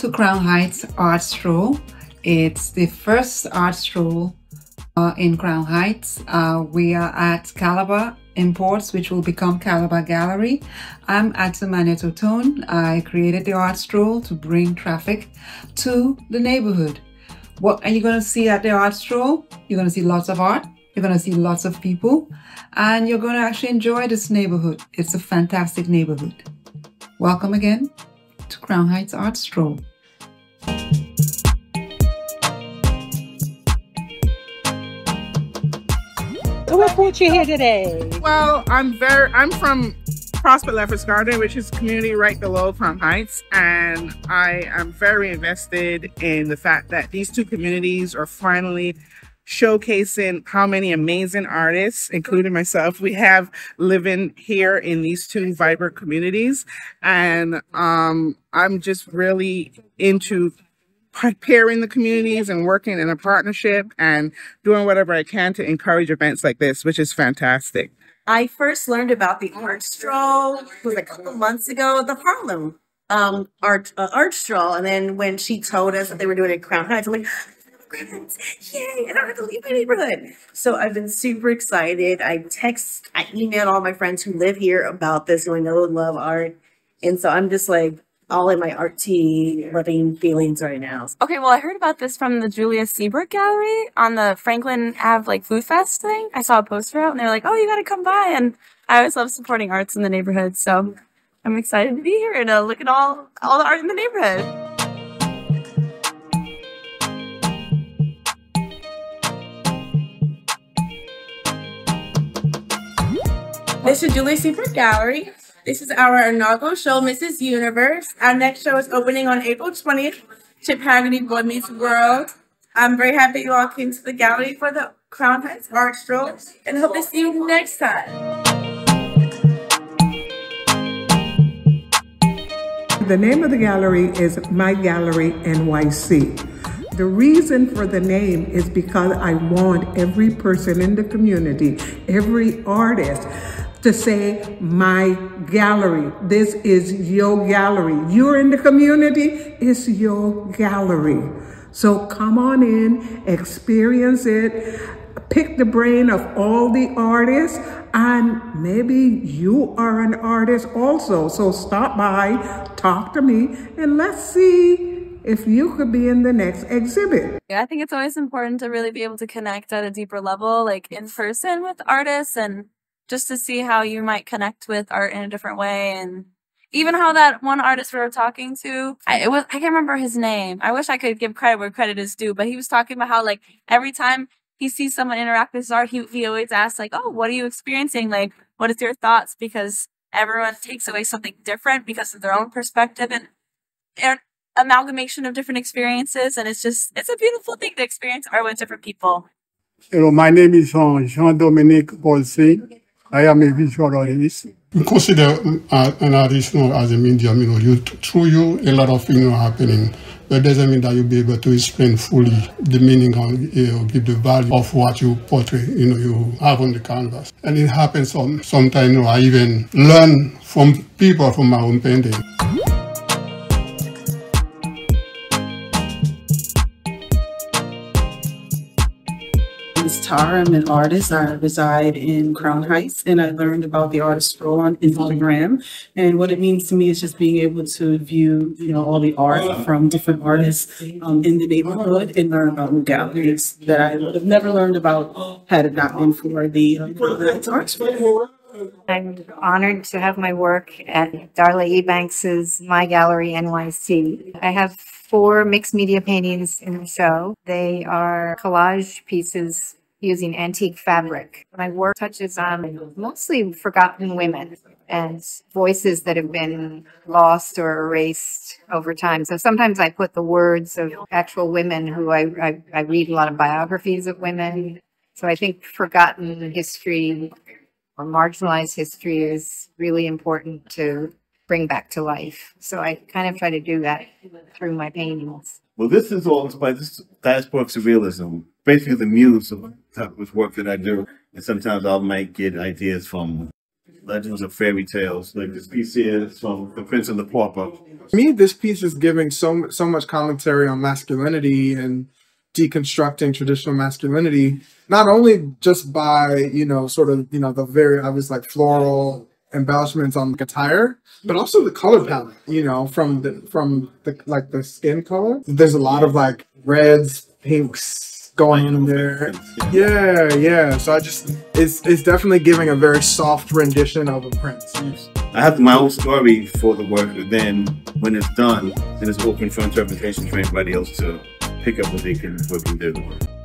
to Crown Heights Art Stroll. It's the first art stroll uh, in Crown Heights. Uh, we are at Calabar Imports, which will become Calabar Gallery. I'm Atim Annette Oton. I created the art stroll to bring traffic to the neighborhood. What are you going to see at the art stroll? You're going to see lots of art. You're going to see lots of people and you're going to actually enjoy this neighborhood. It's a fantastic neighborhood. Welcome again to Crown Heights Art Stroll. What brought you here today? Well, I'm very I'm from Prospect Lefferts Garden, which is community right below Crown Heights, and I am very invested in the fact that these two communities are finally showcasing how many amazing artists, including myself, we have living here in these two vibrant communities. And um, I'm just really into preparing the communities and working in a partnership and doing whatever I can to encourage events like this, which is fantastic. I first learned about the art stroll was a couple months ago, at the Harlem um, art uh, art stroll, and then when she told us that they were doing it at Crown Heights, I'm like, Yay, I don't have to leave my neighborhood. So I've been super excited. I text, I emailed all my friends who live here about this who I know love art. And so I'm just like all in my arty loving feelings right now. Okay, well I heard about this from the Julia Seabrook Gallery on the Franklin Ave like food fest thing. I saw a poster out and they're like, Oh, you gotta come by and I always love supporting arts in the neighborhood, so I'm excited to be here and uh, look at all all the art in the neighborhood. This is Julie Seabrook Gallery. This is our inaugural show, Mrs. Universe. Our next show is opening on April 20th. Chip Haggerty Boy Meets World. I'm very happy you all came to the gallery for the Crown Heights Art Stroll and hope to see you next time. The name of the gallery is My Gallery NYC. The reason for the name is because I want every person in the community, every artist, to say, my gallery. This is your gallery. You're in the community, it's your gallery. So come on in, experience it, pick the brain of all the artists, and maybe you are an artist also. So stop by, talk to me, and let's see if you could be in the next exhibit. Yeah, I think it's always important to really be able to connect at a deeper level, like in person with artists and just to see how you might connect with art in a different way and even how that one artist we were talking to, I, was I can't remember his name. I wish I could give credit where credit is due, but he was talking about how like every time he sees someone interact with his art, he he always asks like, "Oh, what are you experiencing? Like, what is your thoughts?" Because everyone takes away something different because of their own perspective and, and amalgamation of different experiences, and it's just it's a beautiful thing to experience art with different people. Hello, my name is Jean Dominique Bolsey. I am a visual artist. We consider uh, an artist you as a medium, you know, you, through you, a lot of things are happening. But doesn't mean that you'll be able to explain fully the meaning or you know, give the value of what you portray, you know, you have on the canvas. And it happens some, sometimes, you know, I even learn from people from my own painting. Tara. I'm an artist. I reside in Crown Heights and I learned about the artist stroll on Instagram. And what it means to me is just being able to view, you know, all the art from different artists um, in the neighborhood and learn about new galleries that I would have never learned about had it not been for the um, art stroll. I'm honored to have my work at Darla Ebanks's My Gallery NYC. I have four mixed media paintings in the show. They are collage pieces using antique fabric. My work touches on mostly forgotten women and voices that have been lost or erased over time. So sometimes I put the words of actual women who I, I, I read a lot of biographies of women. So I think forgotten history or marginalized history is really important to bring back to life. So I kind of try to do that through my paintings. Well, this is all inspired. This diasporic surrealism, basically the muse of of work that I do. And sometimes I might get ideas from legends of fairy tales. Like this piece here from The Prince and the Pauper. To me, this piece is giving so so much commentary on masculinity and deconstructing traditional masculinity, not only just by you know sort of you know the very obvious like floral embellishments on the attire, but also the color palette. You know, from the from the like the skin color. There's a lot of like reds, pinks going in there. Yeah, yeah. So I just it's it's definitely giving a very soft rendition of a prince. I have my own story for the work, then when it's done, then it's open for interpretation for anybody else to pick up what they can what they do.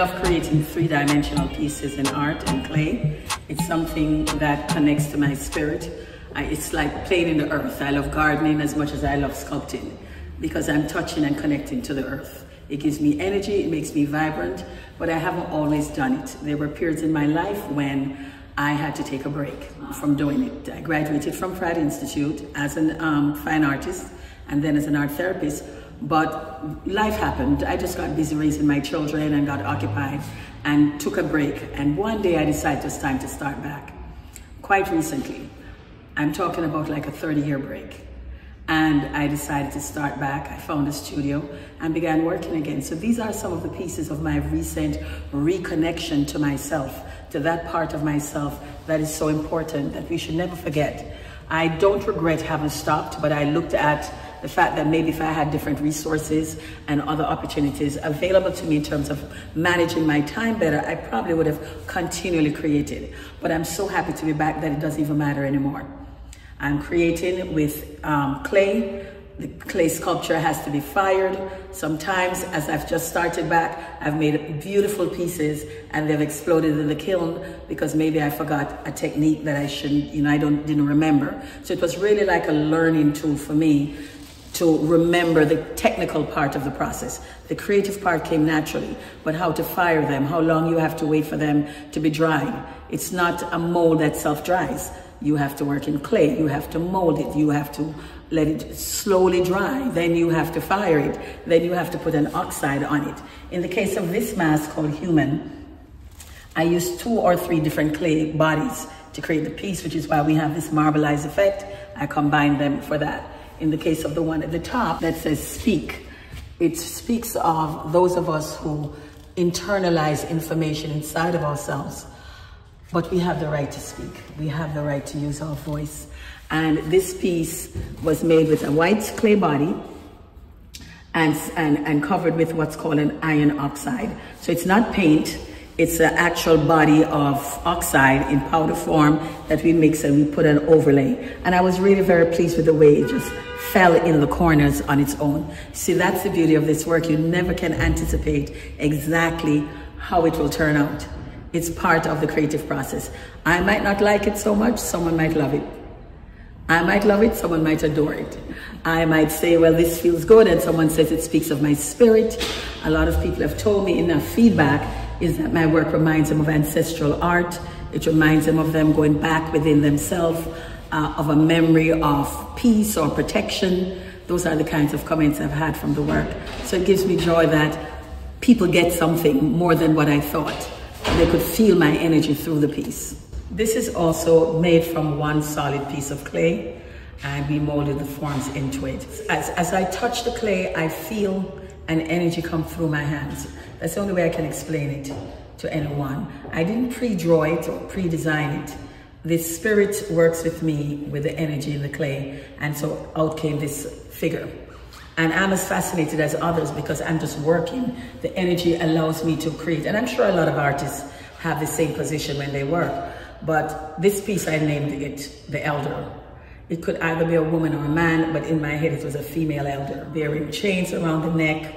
Love creating three-dimensional pieces in art and clay. It's something that connects to my spirit. I, it's like playing in the earth. I love gardening as much as I love sculpting because I'm touching and connecting to the earth. It gives me energy, it makes me vibrant, but I haven't always done it. There were periods in my life when I had to take a break from doing it. I graduated from Pratt Institute as a um, fine artist and then as an art therapist, but life happened. I just got busy raising my children and got occupied and took a break. And one day I decided it's time to start back. Quite recently, I'm talking about like a 30 year break. And I decided to start back. I found a studio and began working again. So these are some of the pieces of my recent reconnection to myself, to that part of myself that is so important that we should never forget. I don't regret having stopped, but I looked at the fact that maybe if I had different resources and other opportunities available to me in terms of managing my time better, I probably would have continually created. But I'm so happy to be back that it doesn't even matter anymore. I'm creating with um, clay. The clay sculpture has to be fired. Sometimes, as I've just started back, I've made beautiful pieces and they've exploded in the kiln because maybe I forgot a technique that I shouldn't, you know, I don't didn't remember. So it was really like a learning tool for me to remember the technical part of the process. The creative part came naturally, but how to fire them, how long you have to wait for them to be drying. It's not a mold that self-dries. You have to work in clay, you have to mold it, you have to let it slowly dry, then you have to fire it, then you have to put an oxide on it. In the case of this mask called Human, I used two or three different clay bodies to create the piece, which is why we have this marbleized effect. I combined them for that in the case of the one at the top that says speak, it speaks of those of us who internalize information inside of ourselves. But we have the right to speak. We have the right to use our voice. And this piece was made with a white clay body and, and, and covered with what's called an iron oxide. So it's not paint, it's an actual body of oxide in powder form that we mix and we put an overlay. And I was really very pleased with the way it just fell in the corners on its own. See, that's the beauty of this work. You never can anticipate exactly how it will turn out. It's part of the creative process. I might not like it so much, someone might love it. I might love it, someone might adore it. I might say, well, this feels good, and someone says it speaks of my spirit. A lot of people have told me enough feedback is that my work reminds them of ancestral art. It reminds them of them going back within themselves, uh, of a memory of peace or protection. Those are the kinds of comments I've had from the work. So it gives me joy that people get something more than what I thought. They could feel my energy through the piece. This is also made from one solid piece of clay and we molded the forms into it. As, as I touch the clay, I feel an energy come through my hands. That's the only way I can explain it to anyone. I didn't pre-draw it or pre-design it. The spirit works with me with the energy in the clay. And so out came this figure. And I'm as fascinated as others because I'm just working. The energy allows me to create. And I'm sure a lot of artists have the same position when they work. But this piece, I named it The Elder. It could either be a woman or a man, but in my head it was a female elder, bearing chains around the neck,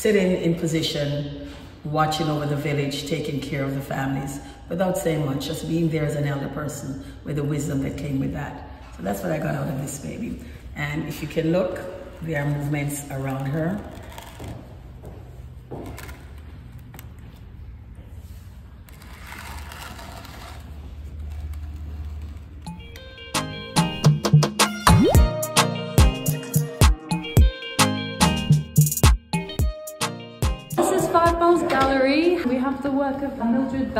sitting in position, watching over the village, taking care of the families, without saying much, just being there as an elder person with the wisdom that came with that. So that's what I got out of this baby. And if you can look, there are movements around her.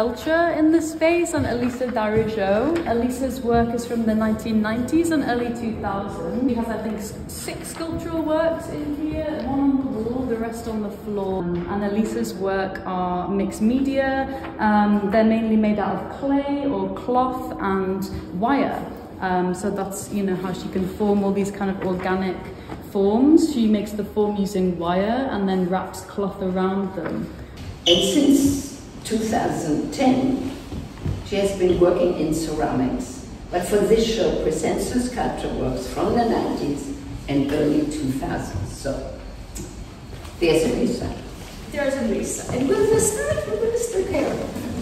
Belcher in this space and Elisa Darijo. Elisa's work is from the 1990s and early 2000s. She has, I think, six sculptural works in here, one on the wall, the rest on the floor. And Elisa's work are mixed media. Um, they're mainly made out of clay or cloth and wire. Um, so that's you know how she can form all these kind of organic forms. She makes the form using wire and then wraps cloth around them. And since 2010, she has been working in ceramics. But for this show, presents her sculpture works from the 90s and early 2000s. So there's Elisa. There's Elisa. And with the start, we're going to stick here.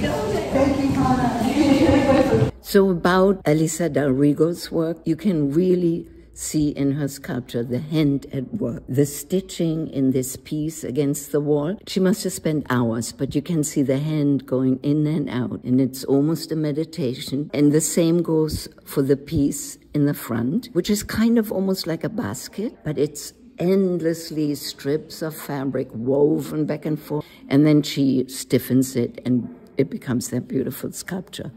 Go there. Thank you, Hannah. So about Elisa Darijo's work, you can really see in her sculpture the hand at work. The stitching in this piece against the wall, she must have spent hours, but you can see the hand going in and out, and it's almost a meditation. And the same goes for the piece in the front, which is kind of almost like a basket, but it's endlessly strips of fabric woven back and forth. And then she stiffens it and it becomes that beautiful sculpture.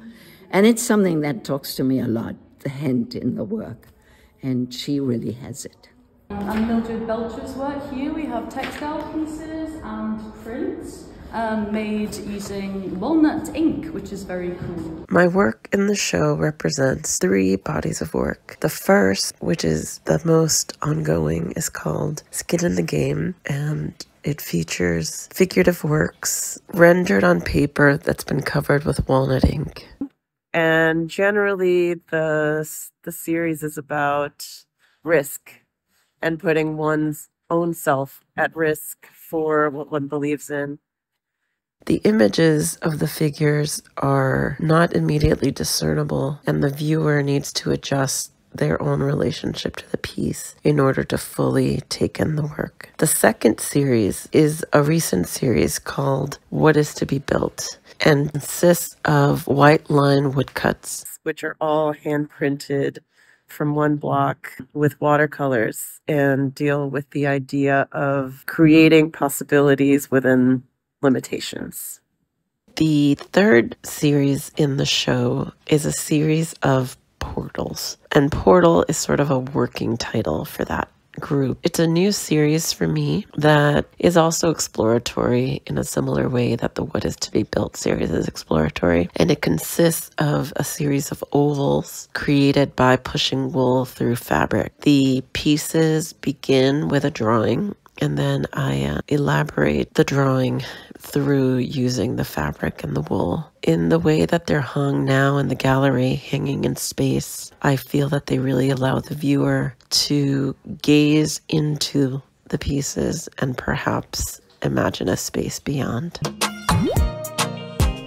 And it's something that talks to me a lot, the hand in the work and she really has it. And Mildred Belcher's work here, we have textile pieces and prints. Um, made using walnut ink, which is very cool. My work in the show represents three bodies of work. The first, which is the most ongoing, is called Skin in the Game, and it features figurative works rendered on paper that's been covered with walnut ink and generally the the series is about risk and putting one's own self at risk for what one believes in. The images of the figures are not immediately discernible, and the viewer needs to adjust their own relationship to the piece in order to fully take in the work. The second series is a recent series called What is to be Built and consists of white line woodcuts, which are all hand printed from one block with watercolors and deal with the idea of creating possibilities within limitations. The third series in the show is a series of portals, and Portal is sort of a working title for that group. It's a new series for me that is also exploratory in a similar way that the What Is to Be Built series is exploratory. And it consists of a series of ovals created by pushing wool through fabric. The pieces begin with a drawing and then I uh, elaborate the drawing through using the fabric and the wool. In the way that they're hung now in the gallery, hanging in space, I feel that they really allow the viewer to gaze into the pieces and perhaps imagine a space beyond.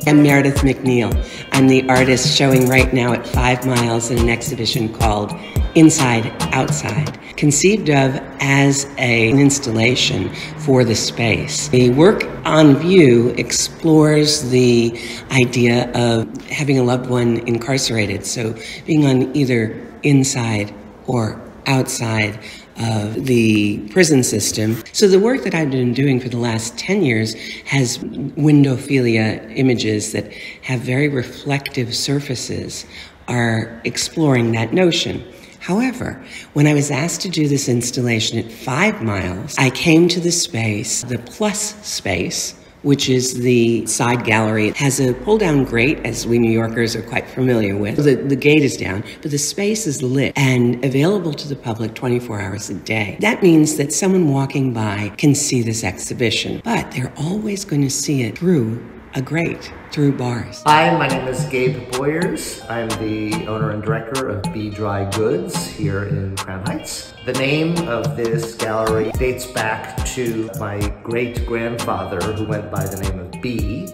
I'm Meredith McNeil. I'm the artist showing right now at Five Miles in an exhibition called Inside Outside conceived of as a, an installation for the space. The work on view explores the idea of having a loved one incarcerated, so being on either inside or outside of the prison system. So the work that I've been doing for the last 10 years has windowphilia images that have very reflective surfaces are exploring that notion. However, when I was asked to do this installation at five miles, I came to the space, the plus space, which is the side gallery. It has a pull down grate, as we New Yorkers are quite familiar with. The, the gate is down, but the space is lit and available to the public 24 hours a day. That means that someone walking by can see this exhibition, but they're always going to see it through a grate through bars. Hi, my name is Gabe Boyers. I'm the owner and director of Be Dry Goods here in Crown Heights. The name of this gallery dates back to my great grandfather who went by the name of B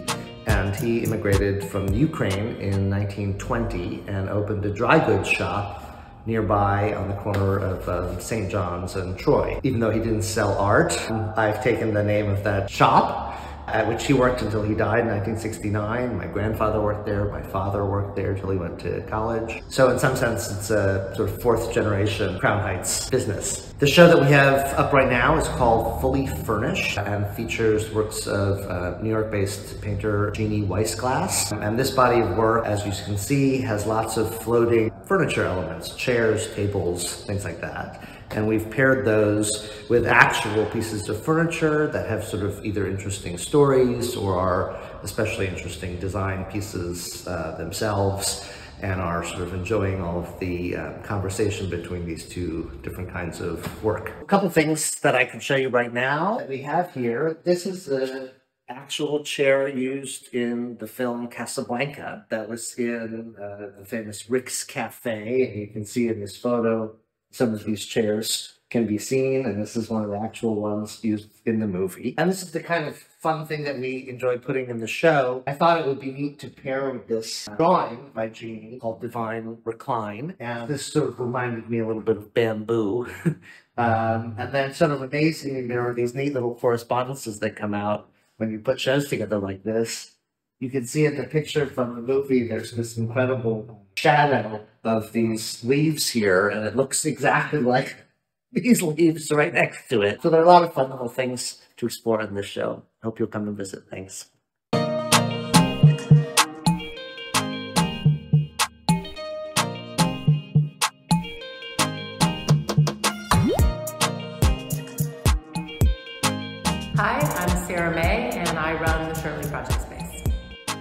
and he immigrated from Ukraine in 1920 and opened a dry goods shop nearby on the corner of um, St. John's and Troy. Even though he didn't sell art, I've taken the name of that shop at which he worked until he died in 1969. My grandfather worked there, my father worked there until he went to college. So in some sense, it's a sort of fourth generation Crown Heights business. The show that we have up right now is called Fully Furnished and features works of uh, New York-based painter Jeannie Weissglass. And this body of work, as you can see, has lots of floating furniture elements, chairs, tables, things like that and we've paired those with actual pieces of furniture that have sort of either interesting stories or are especially interesting design pieces uh, themselves and are sort of enjoying all of the uh, conversation between these two different kinds of work. A couple things that I can show you right now that we have here. This is the actual chair used in the film Casablanca that was in uh, the famous Rick's Cafe. And you can see in this photo some of these chairs can be seen, and this is one of the actual ones used in the movie. And this is the kind of fun thing that we enjoy putting in the show. I thought it would be neat to pair with this drawing by Jeannie called Divine Recline, and this sort of reminded me a little bit of bamboo. um, and then sort of amazing, there are these neat little correspondences that come out when you put shows together like this. You can see in the picture from the movie, there's this incredible shadow of these leaves here, and it looks exactly like these leaves right next to it. So there are a lot of fun little things to explore in this show. Hope you'll come and visit. Thanks.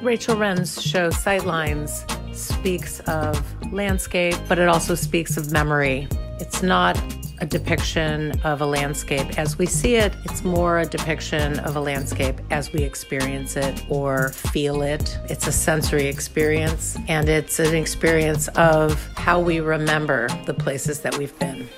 Rachel Wren's show Sightlines speaks of landscape, but it also speaks of memory. It's not a depiction of a landscape as we see it, it's more a depiction of a landscape as we experience it or feel it. It's a sensory experience, and it's an experience of how we remember the places that we've been.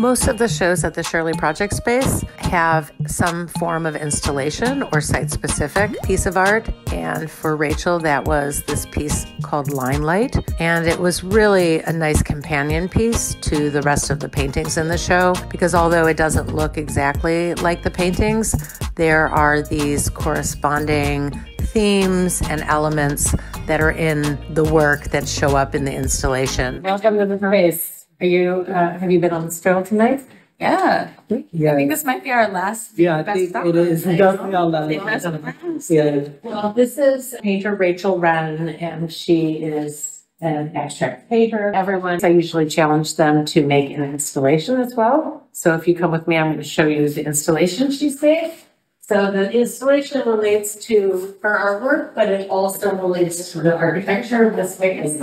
Most of the shows at the Shirley Project Space have some form of installation or site specific piece of art. And for Rachel, that was this piece called Limelight. And it was really a nice companion piece to the rest of the paintings in the show because although it doesn't look exactly like the paintings, there are these corresponding themes and elements that are in the work that show up in the installation. Welcome to the space. Are you, uh, have you been on the stroll tonight? Yeah. Yeah. I think this might be our last. Yeah, I best think stop. it is. Definitely our last. Best Yeah. Well, this is painter Rachel Wren, and she is an abstract painter. Everyone, I usually challenge them to make an installation as well. So if you come with me, I'm going to show you the installation she's made. So the installation relates to her artwork, but it also relates to the architecture of this space.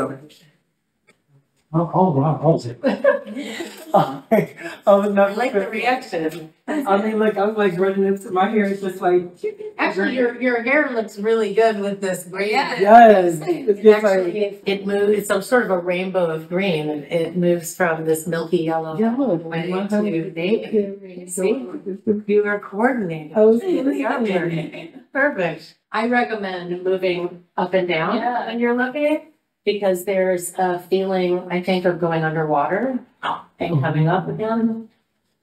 Oh, oh wow, hold it. Oh, I was not like the reaction. I mean, like I'm like running into my hair is just like Actually, your your hair looks really good with this green. Yes, it's just Actually, it, it moves. It's some sort of a rainbow of green, and it moves from this milky yellow way to navy. See, you are coordinating. I was really coordinating. Perfect. I recommend moving up and down Yeah. when you're looking because there's a feeling I think of going underwater and coming up again.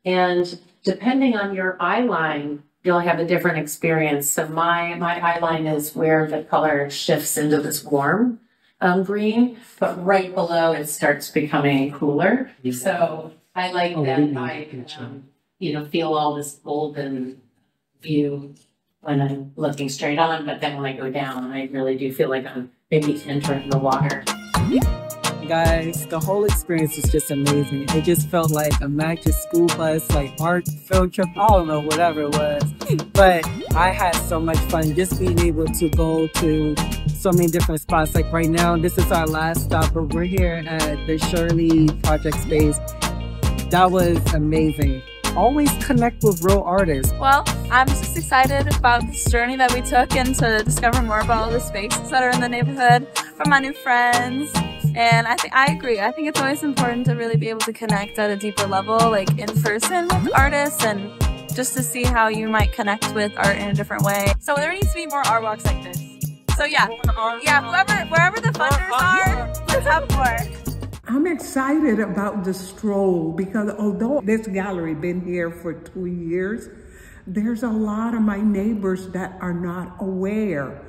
And depending on your eye line, you'll have a different experience. So my my eye line is where the color shifts into this warm um, green, but right below it starts becoming cooler. So I like that I um, you know feel all this golden view when I'm looking straight on, but then when I go down, I really do feel like I'm maybe entering the water. guys, the whole experience was just amazing. It just felt like a magic school bus, like art field trip. I don't know, whatever it was. But I had so much fun just being able to go to so many different spots. Like right now, this is our last stop, but we're here at the Shirley Project Space. That was amazing. Always connect with real artists. Well, I'm just excited about this journey that we took and to discover more about all the spaces that are in the neighborhood from my new friends. And I think I agree. I think it's always important to really be able to connect at a deeper level, like in person with mm-hmm. artists and just to see how you might connect with art in a different way. So there needs to be more art walks like this. So yeah, yeah, whoever, wherever the funders are, let's have more. I'm excited about the stroll because although this gallery been here for two years, there's a lot of my neighbors that are not aware.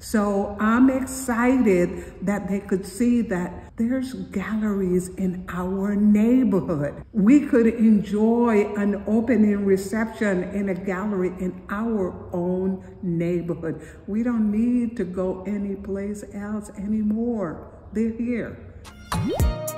So I'm excited that they could see that there's galleries in our neighborhood. We could enjoy an opening reception in a gallery in our own neighborhood. We don't need to go anyplace else anymore. They're here. Thank you.